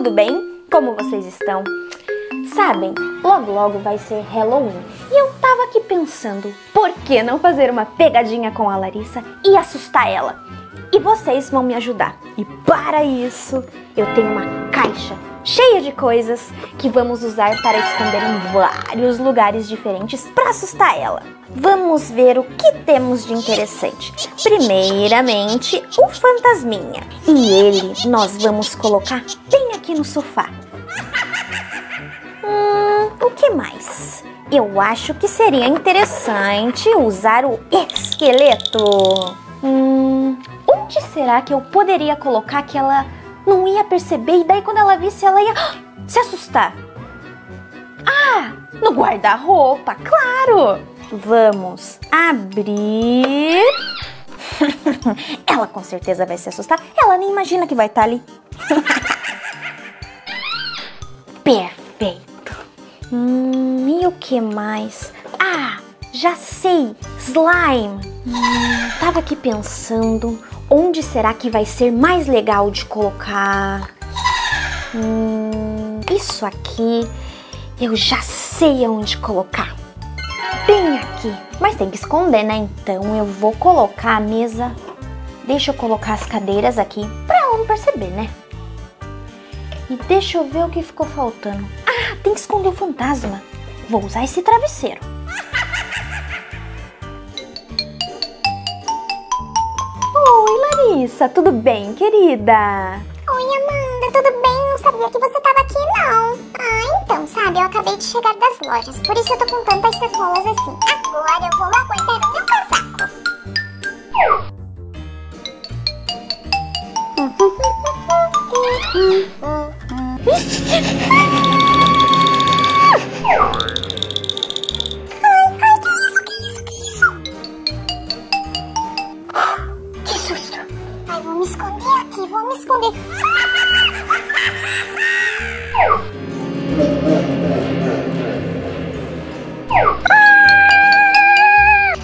tudo bem? Como vocês estão? Sabem, logo logo vai ser Halloween e eu tava aqui pensando, por que não fazer uma pegadinha com a Larissa e assustar ela? E vocês vão me ajudar. E para isso, eu tenho uma caixa cheia de coisas que vamos usar para esconder em vários lugares diferentes para assustar ela. Vamos ver o que temos de interessante. Primeiramente, o fantasminha. E ele nós vamos colocar bem aqui no sofá. Hum, o que mais? Eu acho que seria interessante usar o esqueleto. Hum, onde será que eu poderia colocar que ela não ia perceber e daí quando ela visse ela ia se assustar? Ah, no guarda-roupa, claro! Vamos abrir. ela com certeza vai se assustar. Ela nem imagina que vai estar tá ali. Perfeito. Hum, e o que mais? Ah, já sei. Slime. Hum, tava aqui pensando onde será que vai ser mais legal de colocar. Hum, isso aqui eu já sei onde colocar bem aqui. Mas tem que esconder, né? Então eu vou colocar a mesa. Deixa eu colocar as cadeiras aqui pra ela não perceber, né? E deixa eu ver o que ficou faltando. Ah, tem que esconder o fantasma. Vou usar esse travesseiro. Larissa, tudo bem, querida? Oi, Amanda, tudo bem? Não sabia que você estava aqui, não. Ah, então, sabe, eu acabei de chegar das lojas, por isso eu tô com tantas sacolas assim. Agora eu vou lá guardar o meu casaco. Que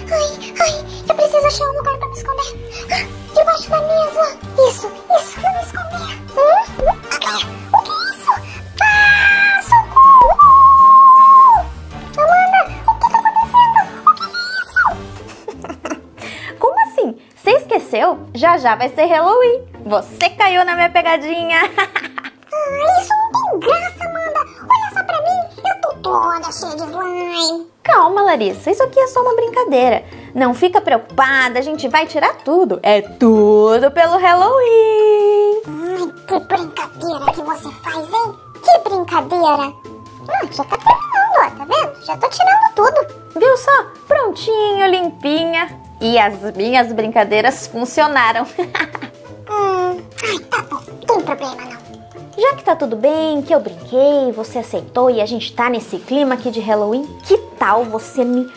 Ai, ai, eu preciso achar um lugar pra me esconder. Ah, debaixo da mesa. Isso, isso, vou me esconder. Hum? O que é isso? Ah, socorro! Amanda, o que tá acontecendo? O que é isso? Como assim? Você esqueceu? Já já vai ser Halloween. Você caiu na minha pegadinha. Ah, isso não tem graça, Amanda. Olha só pra mim, eu tô toda cheia de slime. Calma, Larissa, isso aqui é só uma brincadeira. Não fica preocupada, a gente vai tirar tudo. É tudo pelo Halloween. Ai, que brincadeira que você faz, hein? Que brincadeira. Ah, já tá terminando, ó, tá vendo? Já tô tirando tudo. Viu só? Prontinho, limpinha. E as minhas brincadeiras funcionaram. problema não. Já que tá tudo bem, que eu brinquei, você aceitou e a gente tá nesse clima aqui de Halloween, que tal você me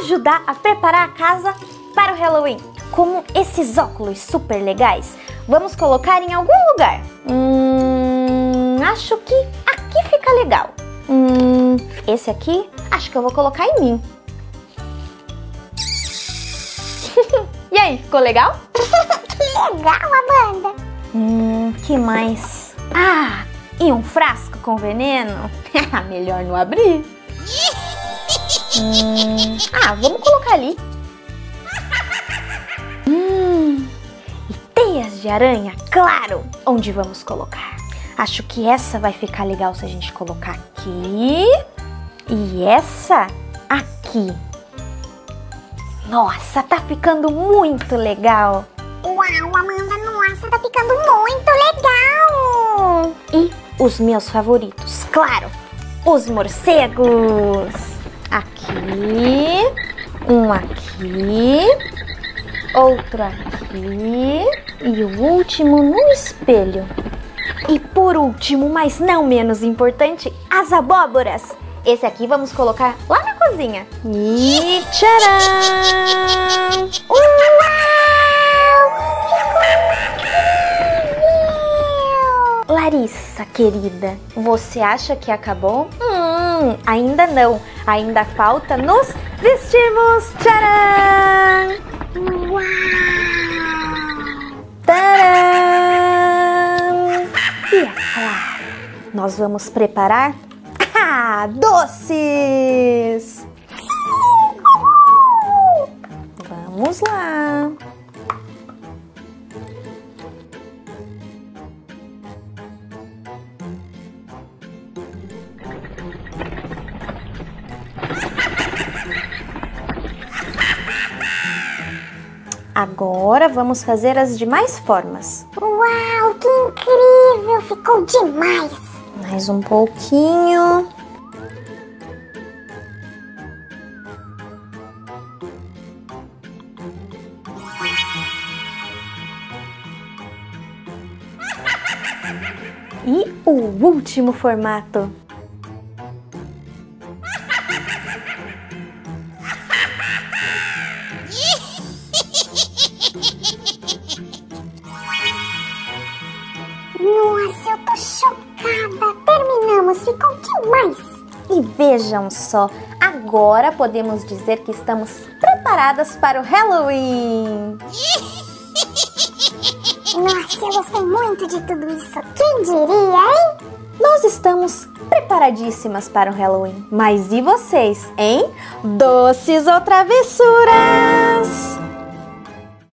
ajudar a preparar a casa para o Halloween? Como esses óculos super legais, vamos colocar em algum lugar. Hum, acho que aqui fica legal. Hum, esse aqui, acho que eu vou colocar em mim. e aí, ficou legal? que legal, Amanda. Hum, que mais? Ah, e um frasco com veneno? Melhor não abrir. hum, ah, vamos colocar ali. Hum, e teias de aranha, claro! Onde vamos colocar? Acho que essa vai ficar legal se a gente colocar aqui. E essa aqui. Nossa, tá ficando muito legal. Nossa, tá ficando muito legal! E os meus favoritos, claro, os morcegos. Aqui, um aqui, outro aqui e o último no espelho. E por último, mas não menos importante, as abóboras. Esse aqui vamos colocar lá na cozinha. E tcharam! Larissa, querida, você acha que acabou? Hum, ainda não. Ainda falta nos vestirmos. Tcharam! Uau! Tcharam! E claro, nós vamos preparar ah, doces! Vamos lá! Agora vamos fazer as demais formas. Uau, que incrível! Ficou demais! Mais um pouquinho. E o último formato. Terminamos, ficou demais! E vejam só, agora podemos dizer que estamos preparadas para o Halloween! Nossa, eu gostei muito de tudo isso! Quem diria, hein? Nós estamos preparadíssimas para o Halloween. Mas e vocês, hein? Doces ou travessuras?